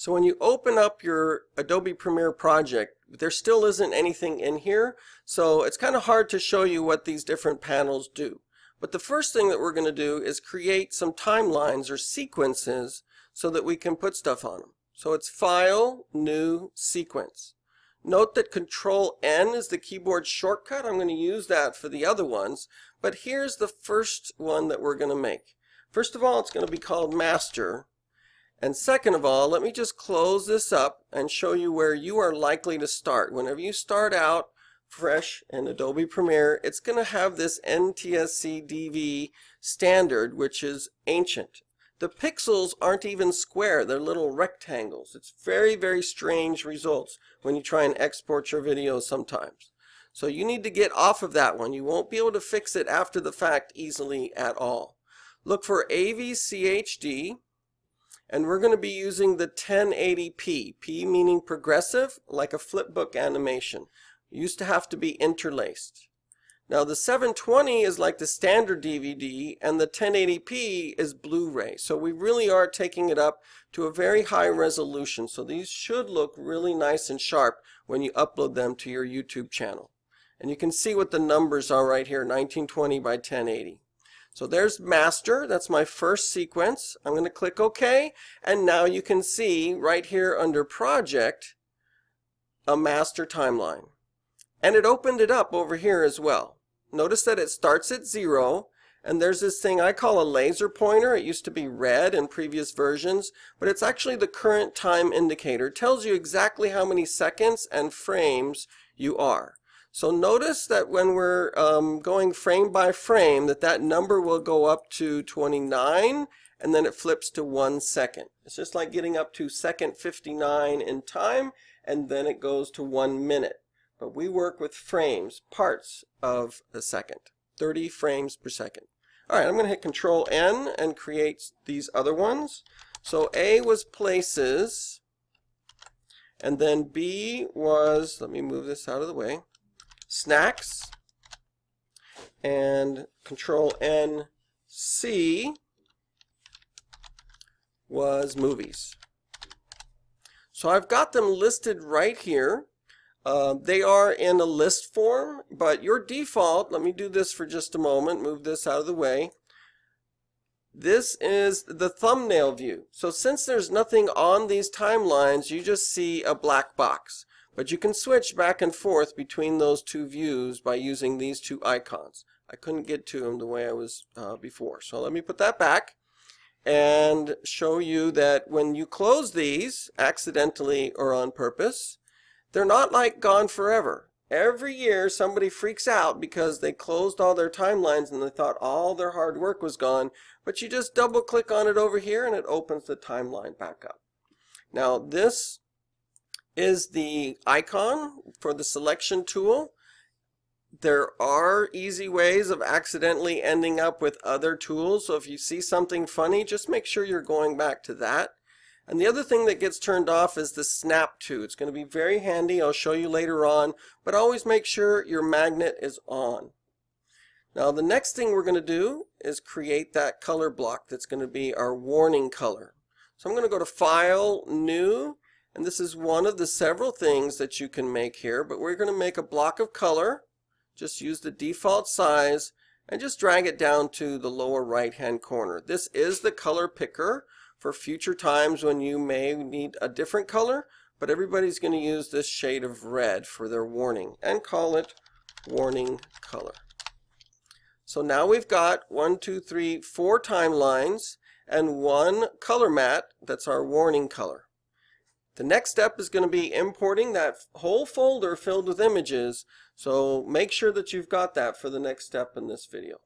So when you open up your Adobe Premiere project, there still isn't anything in here, so it's kind of hard to show you what these different panels do. But the first thing that we're going to do is create some timelines or sequences so that we can put stuff on them. So it's File, New, Sequence. Note that Control N is the keyboard shortcut. I'm going to use that for the other ones, but here's the first one that we're going to make. First of all, it's going to be called Master, and second of all, let me just close this up and show you where you are likely to start. Whenever you start out fresh in Adobe Premiere, it's going to have this NTSC DV standard, which is ancient. The pixels aren't even square, they're little rectangles. It's very, very strange results when you try and export your videos sometimes. So you need to get off of that one. You won't be able to fix it after the fact easily at all. Look for AVCHD and we're going to be using the 1080p, P meaning progressive, like a flipbook animation. It used to have to be interlaced. Now the 720 is like the standard DVD and the 1080p is Blu-ray. So we really are taking it up to a very high resolution. So these should look really nice and sharp when you upload them to your YouTube channel. And you can see what the numbers are right here, 1920 by 1080. So there's master, that's my first sequence. I'm going to click OK, and now you can see right here under project, a master timeline. And it opened it up over here as well. Notice that it starts at zero, and there's this thing I call a laser pointer. It used to be red in previous versions, but it's actually the current time indicator. It tells you exactly how many seconds and frames you are. So notice that when we're um, going frame by frame that that number will go up to 29 and then it flips to one second. It's just like getting up to second 59 in time and then it goes to one minute. But we work with frames, parts of a second, 30 frames per second. All right, I'm going to hit Control N and create these other ones. So A was places, and then B was, let me move this out of the way, snacks and control N C was movies. So I've got them listed right here. Uh, they are in a list form, but your default, let me do this for just a moment, move this out of the way. This is the thumbnail view. So since there's nothing on these timelines, you just see a black box. But you can switch back and forth between those two views by using these two icons. I couldn't get to them the way I was uh, before. So let me put that back and show you that when you close these, accidentally or on purpose, they're not like gone forever. Every year somebody freaks out because they closed all their timelines and they thought all their hard work was gone, but you just double click on it over here and it opens the timeline back up. Now this is the icon for the selection tool. There are easy ways of accidentally ending up with other tools. So if you see something funny, just make sure you're going back to that. And the other thing that gets turned off is the snap to. It's going to be very handy. I'll show you later on. But always make sure your magnet is on. Now the next thing we're going to do is create that color block that's going to be our warning color. So I'm going to go to File, New, and this is one of the several things that you can make here, but we're going to make a block of color. Just use the default size and just drag it down to the lower right hand corner. This is the color picker for future times when you may need a different color, but everybody's going to use this shade of red for their warning and call it warning color. So now we've got one, two, three, four timelines and one color matte that's our warning color. The next step is going to be importing that whole folder filled with images. So make sure that you've got that for the next step in this video.